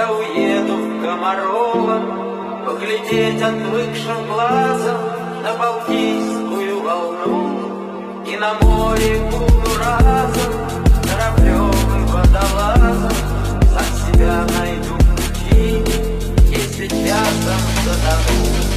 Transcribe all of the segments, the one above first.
я уеду в Комарова Поглядеть отвыкшим глазом на Балтийскую волну И на море буду разом кораблем и водолазом. Сам себя найду пути, если часом затону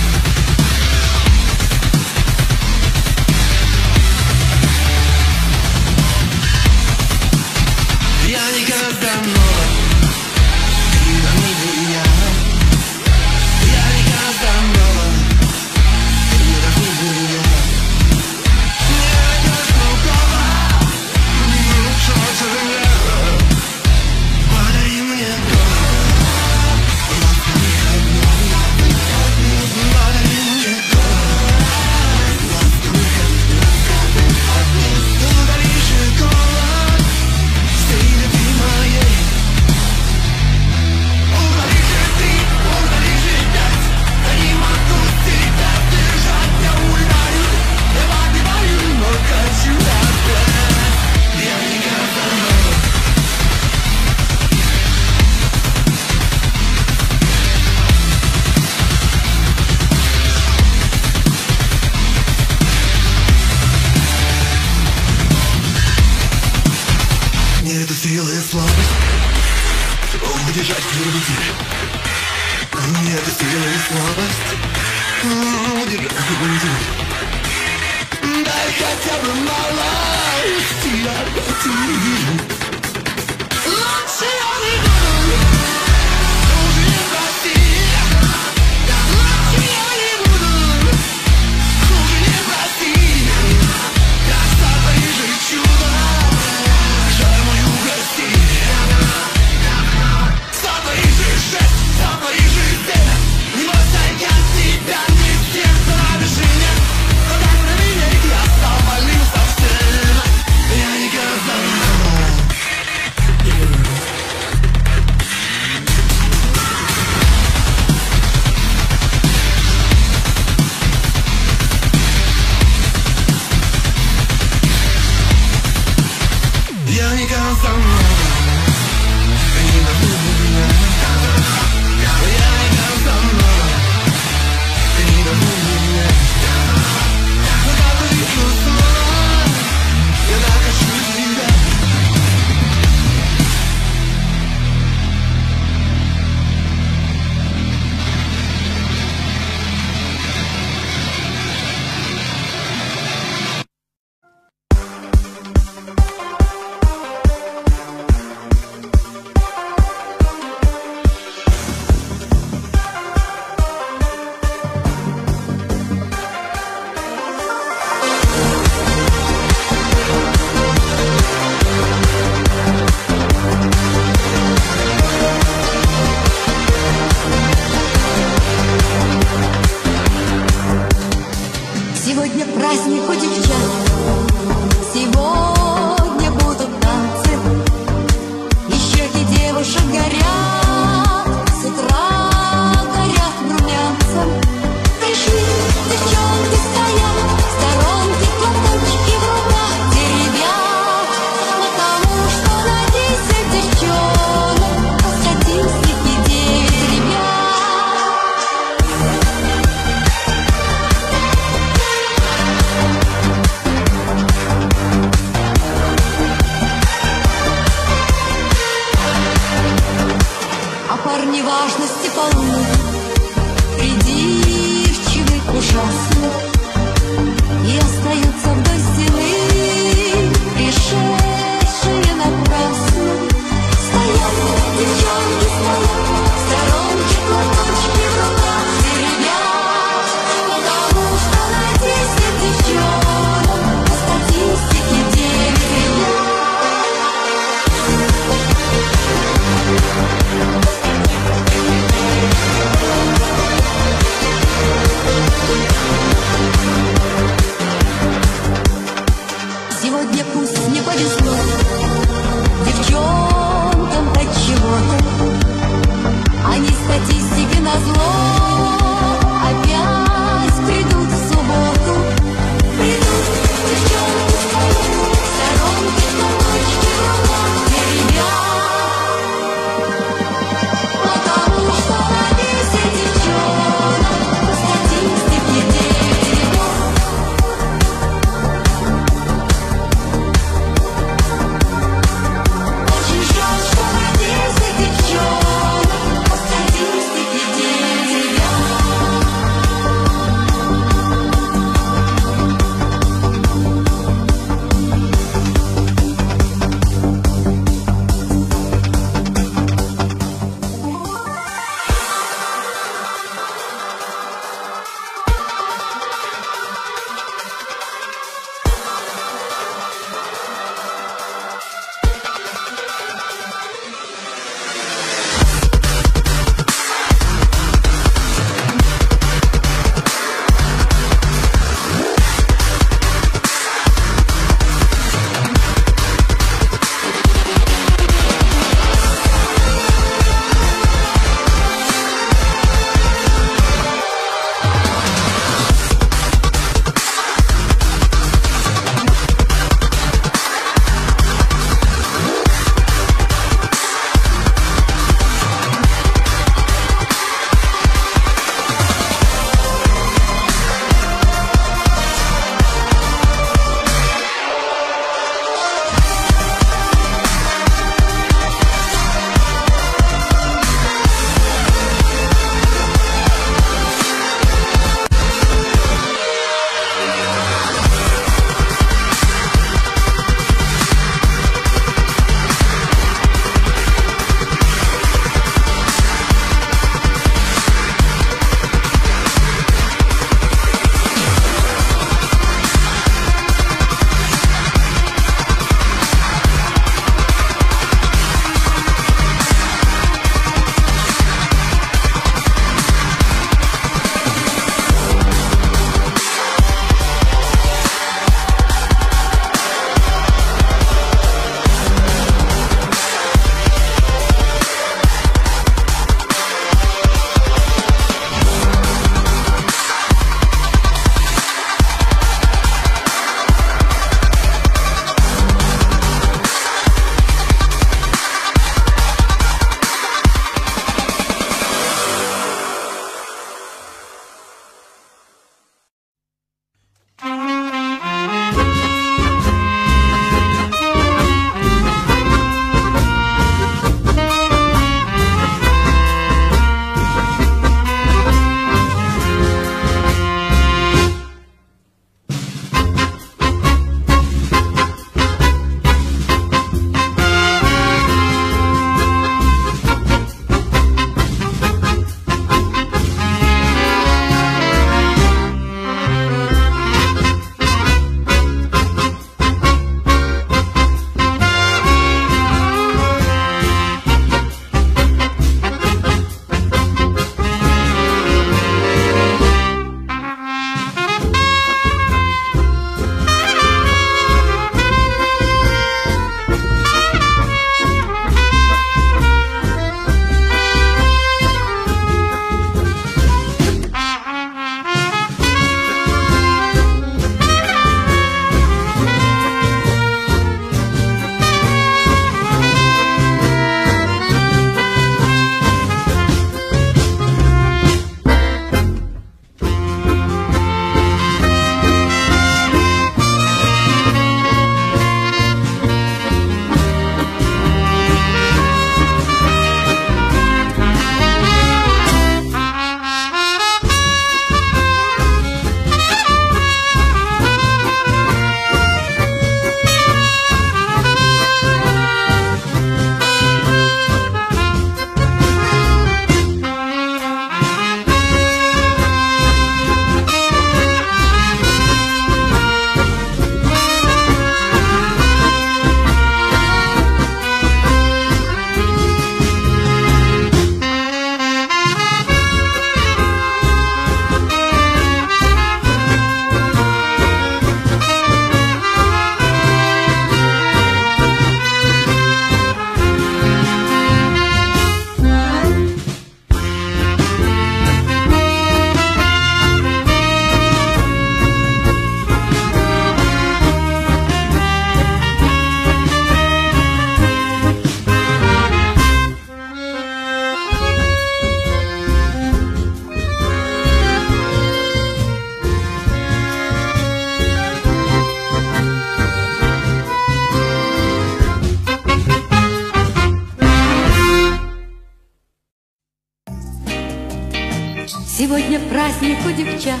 Сегодня праздник у девчат.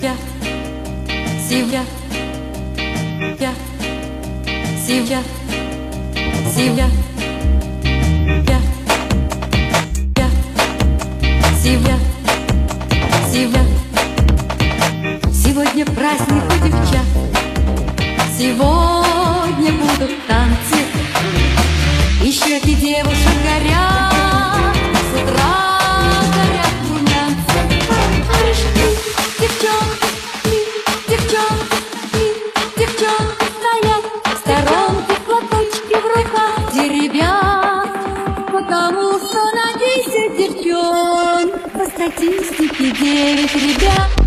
Пят, семья, пят, семья, семья. Сегодня праздник у девчат. Сегодня будут танцы, Еще и щеки девушек горят. статистики девять ребят.